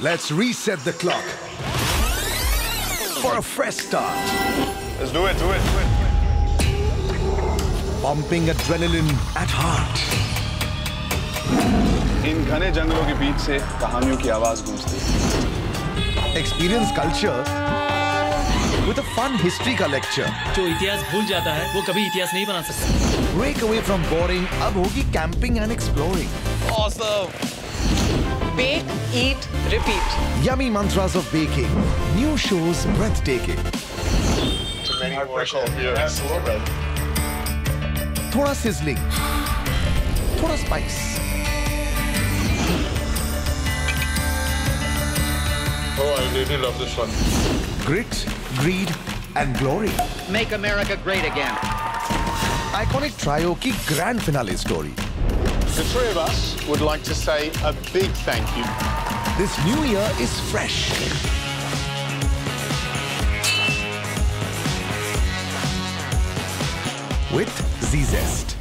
Let's reset the clock for a fresh start. Let's do it, do it, do it. Pumping adrenaline at heart. इन घने जंगलों के बीच से कहानियों की आवाज़ गूंजती Experience culture with a fun history का lecture. जो इतिहास भूल जाता है वो कभी इतिहास नहीं बना सकता Break away from boring. अब होगी camping and exploring. Bake, Eat, Repeat. Yummy mantras of baking. New shows breathtaking. To many more Absolutely. Thoda sizzling. Thoda spice. Oh, I really love this one. Grit, greed, and glory. Make America great again. Iconic trio grand finale story. The three of us would like to say a big thank you. This new year is fresh. With Zest.